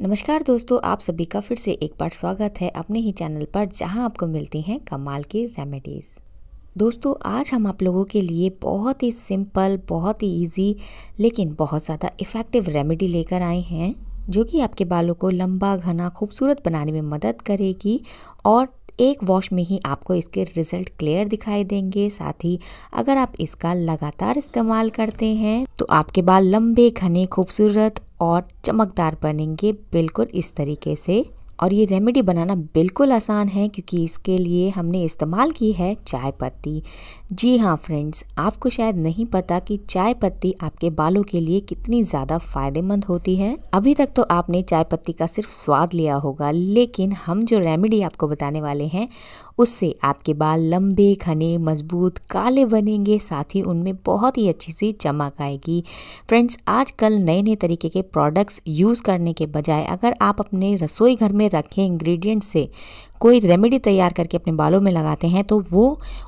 नमस्कार दोस्तों, आप सभी का फिर से एक बार स्वागत है अपने ही चैनल पर, जहाँ आपको मिलती हैं कमाल की रेमेडीज़ दोस्तों, आज हम आप लोगों के लिए बहुत ही सिंपल बहुत ही इजी लेकिन बहुत ज़्यादा इफ़ेक्टिव रेमेडी लेकर आए हैं, जो कि आपके बालों को लंबा, घना, खूबसूरत बनाने में मदद करेगी और एक वॉश में ही आपको इसके रिज़ल्ट क्लियर दिखाई देंगे। साथ ही अगर आप इसका लगातार इस्तेमाल करते हैं तो आपके बाल लंबे, घने, खूबसूरत और चमकदार बनेंगे। बिल्कुल इस तरीके से और ये रेमेडी बनाना बिल्कुल आसान है क्योंकि इसके लिए हमने इस्तेमाल की है चाय पत्ती। जी हाँ फ्रेंड्स आपको शायद नहीं पता कि चाय पत्ती आपके बालों के लिए कितनी ज़्यादा फ़ायदेमंद होती है। अभी तक तो आपने चाय पत्ती का सिर्फ़ स्वाद लिया होगा, लेकिन हम जो रेमेडी आपको बताने वाले हैं उससे आपके बाल लंबे, घने, मज़बूत, काले बनेंगे। साथ ही उनमें बहुत ही अच्छी सी चमक आएगी। फ्रेंड्स, आजकल नए नए तरीके के प्रोडक्ट्स यूज़ करने के बजाय अगर आप अपने रसोई घर में रखे इंग्रेडिएंट से कोई रेमेडी तैयार करके अपने बालों में लगाते हैं तो वो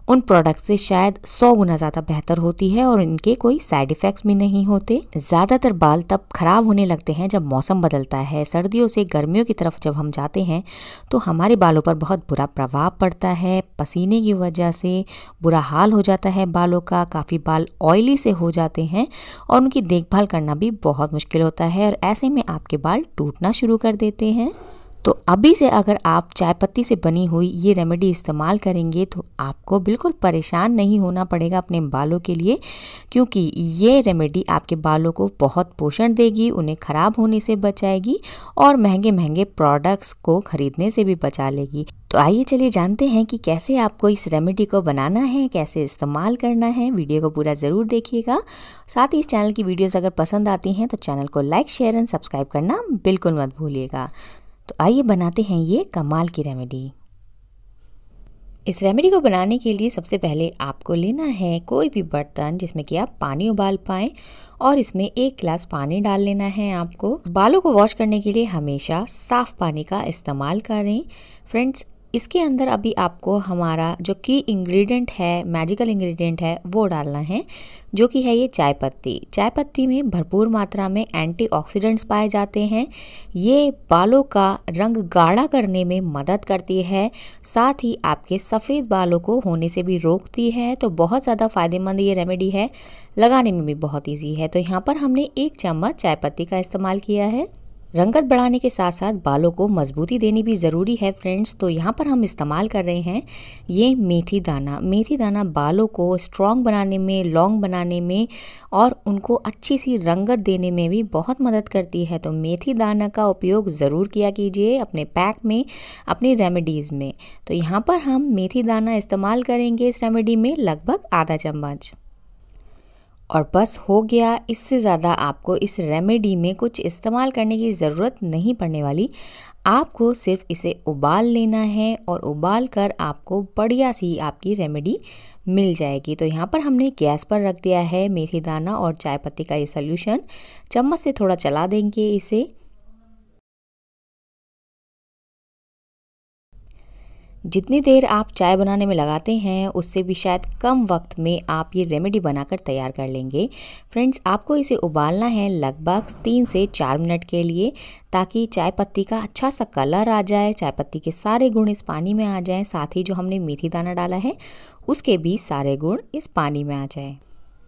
उन प्रोडक्ट से शायद सौ गुना ज़्यादा बेहतर होती है और इनके कोई साइड इफ़ेक्ट्स भी नहीं होते। ज़्यादातर बाल तब खराब होने लगते हैं जब मौसम बदलता है। सर्दियों से गर्मियों की तरफ़ जब हम जाते हैं तो हमारे बालों पर बहुत बुरा प्रभाव पड़ता है। पसीने की वजह से बुरा हाल हो जाता है बालों का, काफ़ी बाल ऑयली से हो जाते हैं और उनकी देखभाल करना भी बहुत मुश्किल होता है और ऐसे में आपके बाल टूटना शुरू कर देते हैं। तो अभी से अगर आप चाय पत्ती से बनी हुई ये रेमेडी इस्तेमाल करेंगे तो आपको बिल्कुल परेशान नहीं होना पड़ेगा अपने बालों के लिए, क्योंकि ये रेमेडी आपके बालों को बहुत पोषण देगी, उन्हें ख़राब होने से बचाएगी और महँगे महँगे प्रोडक्ट्स को खरीदने से भी बचा लेगी। तो आइए चलिए जानते हैं कि कैसे आपको इस रेमेडी को बनाना है, कैसे इस्तेमाल करना है। वीडियो को पूरा ज़रूर देखिएगा। साथ ही इस चैनल की वीडियोस अगर पसंद आती हैं तो चैनल को लाइक शेयर एंड सब्सक्राइब करना बिल्कुल मत भूलिएगा। तो आइए बनाते हैं ये कमाल की रेमेडी इस रेमेडी को बनाने के लिए सबसे पहले आपको लेना है कोई भी बर्तन जिसमें कि आप पानी उबाल पाएँ और इसमें एक गिलास पानी डाल लेना है आपको। बालों को वॉश करने के लिए हमेशा साफ़ पानी का इस्तेमाल करें। फ्रेंड्स इसके अंदर अभी आपको हमारा जो की इंग्रेडिएंट है मैजिकल इंग्रेडिएंट है, वो डालना है, जो कि है ये चाय पत्ती। चाय पत्ती में भरपूर मात्रा में एंटीऑक्सीडेंट्स पाए जाते हैं। ये बालों का रंग गाढ़ा करने में मदद करती है, साथ ही आपके सफ़ेद बालों को होने से भी रोकती है तो बहुत ज़्यादा फ़ायदेमंद ये रेमेडी है। लगाने में भी बहुत ईजी है। तो यहाँ पर हमने एक चम्मच चाय पत्ती का इस्तेमाल किया है। रंगत बढ़ाने के साथ साथ बालों को मजबूती देनी भी ज़रूरी है फ्रेंड्स। तो यहाँ पर हम इस्तेमाल कर रहे हैं ये मेथी दाना। मेथी दाना बालों को स्ट्रॉन्ग बनाने में लॉन्ग बनाने में और उनको अच्छी सी रंगत देने में भी बहुत मदद करती है। तो मेथी दाना का उपयोग ज़रूर किया कीजिए अपने पैक में, अपनी रेमेडीज़ में। तो यहाँ पर हम मेथी दाना इस्तेमाल करेंगे इस रेमेडी में लगभग आधा चम्मच। और बस हो गया। इससे ज़्यादा आपको इस रेमेडी में कुछ इस्तेमाल करने की ज़रूरत नहीं पड़ने वाली। आपको सिर्फ़ इसे उबाल लेना है और उबाल कर आपको बढ़िया सी आपकी रेमेडी मिल जाएगी। तो यहाँ पर हमने गैस पर रख दिया है मेथी दाना और चाय पत्ती का ये सोल्यूशन चम्मच से थोड़ा चला देंगे इसे। जितनी देर आप चाय बनाने में लगाते हैं, उससे भी शायद कम वक्त में आप ये रेमेडी बनाकर तैयार कर लेंगे। फ्रेंड्स आपको इसे उबालना है लगभग तीन से चार मिनट के लिए, ताकि चाय पत्ती का अच्छा सा कलर आ जाए, चाय पत्ती के सारे गुण इस पानी में आ जाएँ, साथ ही जो हमने मेथी दाना डाला है, उसके भी सारे गुण इस पानी में आ जाएँ।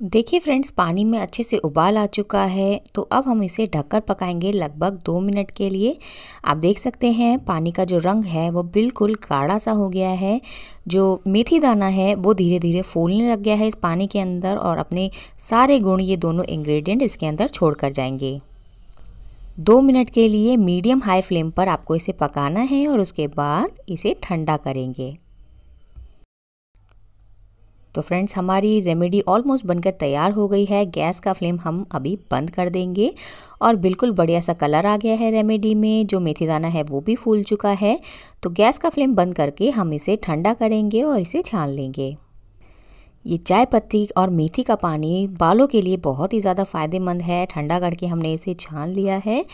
देखिए फ्रेंड्स, पानी में अच्छे से उबाल आ चुका है तो अब हम इसे ढककर पकाएँगे लगभग दो मिनट के लिए। आप देख सकते हैं, पानी का जो रंग है, वो बिल्कुल गाढ़ा सा हो गया है। जो मेथी दाना है, वो धीरे धीरे फूलने लग गया है इस पानी के अंदर और अपने सारे गुण ये दोनों इंग्रेडिएंट इसके अंदर छोड़ कर जाएँगे। दो मिनट के लिए मीडियम हाई फ्लेम पर आपको इसे पकाना है और उसके बाद इसे ठंडा करेंगे। तो फ्रेंड्स हमारी रेमेडी ऑलमोस्ट बनकर तैयार हो गई है। गैस का फ्लेम हम अभी बंद कर देंगे और बिल्कुल बढ़िया सा कलर आ गया है रेमेडी में। जो मेथी दाना है वो भी फूल चुका है। तो गैस का फ्लेम बंद करके हम इसे ठंडा करेंगे और इसे छान लेंगे। ये चाय पत्ती और मेथी का पानी बालों के लिए बहुत ही ज़्यादा फ़ायदेमंद है। ठंडा करके हमने इसे छान लिया है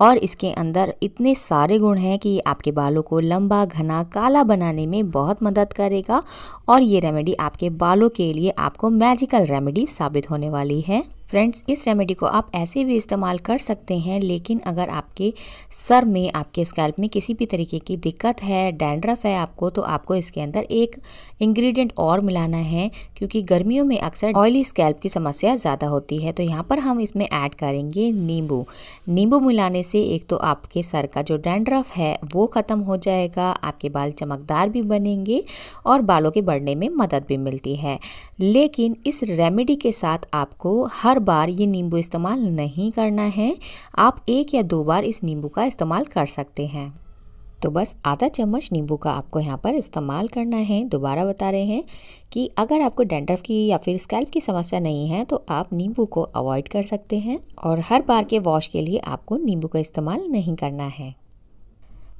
और इसके अंदर इतने सारे गुण हैं कि आपके बालों को लंबा, घना, काला बनाने में बहुत मदद करेगा और ये रेमेडी आपके बालों के लिए आपको मैजिकल रेमेडी साबित होने वाली है। फ्रेंड्स इस रेमेडी को आप ऐसे भी इस्तेमाल कर सकते हैं, लेकिन अगर आपके सर में, आपके स्कैल्प में किसी भी तरीके की दिक्कत है डैंड्रफ है आपको तो आपको इसके अंदर एक इंग्रेडिएंट और मिलाना है, क्योंकि गर्मियों में अक्सर ऑयली स्कैल्प की समस्या ज़्यादा होती है। तो यहाँ पर हम इसमें ऐड करेंगे नींबू। नींबू मिलाने से एक तो आपके सर का जो डैंड्रफ है, वो ख़त्म हो जाएगा, आपके बाल चमकदार भी बनेंगे और बालों के बढ़ने में मदद भी मिलती है। लेकिन इस रेमेडी के साथ आपको हर बार ये नींबू इस्तेमाल नहीं करना है। आप एक या दो बार इस नींबू का इस्तेमाल कर सकते हैं। तो बस आधा चम्मच नींबू का आपको यहाँ पर इस्तेमाल करना है। दोबारा बता रहे हैं कि अगर आपको डेंड्रफ की या फिर स्कैल्प की समस्या नहीं है तो आप नींबू को अवॉइड कर सकते हैं और हर बार के वॉश के लिए आपको नींबू का इस्तेमाल नहीं करना है।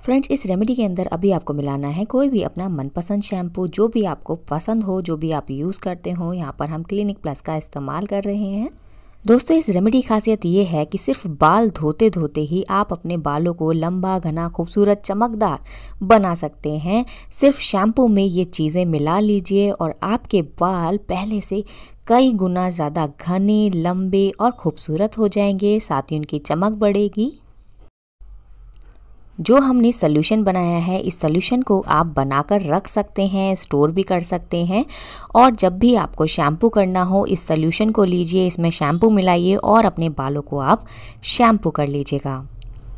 फ्रेंड्स, इस रेमेडी के अंदर अभी आपको मिलाना है कोई भी अपना मनपसंद शैम्पू, जो भी आपको पसंद हो, जो भी आप यूज़ करते हो, यहाँ पर हम क्लिनिक प्लस का इस्तेमाल कर रहे हैं। दोस्तों, इस रेमेडी खासियत ये है कि सिर्फ़ बाल धोते धोते ही आप अपने बालों को लंबा, घना, खूबसूरत, चमकदार बना सकते हैं। सिर्फ़ शैम्पू में ये चीज़ें मिला लीजिए और आपके बाल पहले से कई गुना ज़्यादा घने, लंबे और खूबसूरत हो जाएँगे। साथ ही उनकी चमक बढ़ेगी। जो हमने सोल्यूशन बनाया है, इस सोल्यूशन को आप बनाकर रख सकते हैं स्टोर भी कर सकते हैं और जब भी आपको शैम्पू करना हो, इस सोल्यूशन को लीजिए, इसमें शैम्पू मिलाइए और अपने बालों को आप शैम्पू कर लीजिएगा।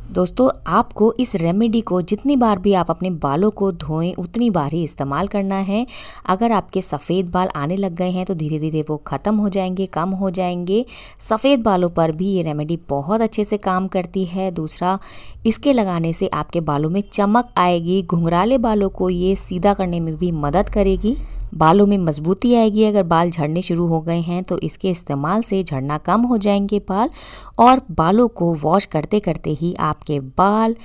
दोस्तों, आपको इस रेमेडी को जितनी बार भी आप अपने बालों को धोएँ, उतनी बार ही इस्तेमाल करना है। अगर आपके सफ़ेद बाल आने लग गए हैं तो धीरे धीरे वो ख़त्म हो जाएँगे, कम हो जाएँगे। सफ़ेद बालों पर भी ये रेमेडी बहुत अच्छे से काम करती है। दूसरा, इसके लगाने से आपके बालों में चमक आएगी। घुंघराले बालों को ये सीधा करने में भी मदद करेगी। बालों में मजबूती आएगी, अगर बाल झड़ने शुरू हो गए हैं तो इसके इस्तेमाल से झड़ना कम हो जाएँगे बाल और बालों को वॉश करते करते ही आपके बाल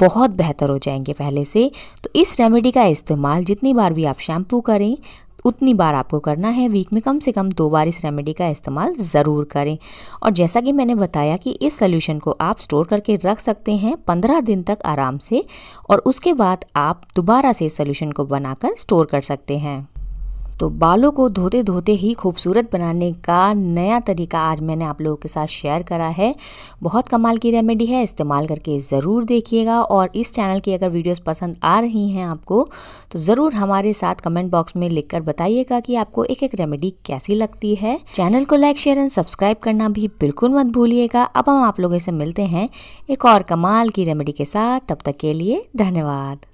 बहुत बेहतर हो जाएँगे पहले से। तो इस रेमेडी का इस्तेमाल जितनी बार भी आप शैम्पू करें, उतनी बार आपको करना है। वीक में कम से कम दो बार इस रेमेडी का इस्तेमाल ज़रूर करें। और जैसा कि मैंने बताया कि इस सोल्यूशन को आप स्टोर करके रख सकते हैं पंद्रह दिन तक आराम से और उसके बाद आप दोबारा से इस सोल्यूशन को बनाकर स्टोर कर सकते हैं। तो बालों को धोते धोते ही खूबसूरत बनाने का नया तरीका आज मैंने आप लोगों के साथ शेयर करा है। बहुत कमाल की रेमेडी है, इस्तेमाल करके ज़रूर देखिएगा और इस चैनल की अगर वीडियोस पसंद आ रही हैं आपको तो ज़रूर हमारे साथ कमेंट बॉक्स में लिख कर बताइएगा कि आपको एक एक रेमेडी कैसी लगती है। चैनल को लाइक शेयर एंड सब्सक्राइब करना भी बिल्कुल मत भूलिएगा। अब हम आप लोगों से मिलते हैं एक और कमाल की रेमेडी के साथ। तब तक के लिए धन्यवाद।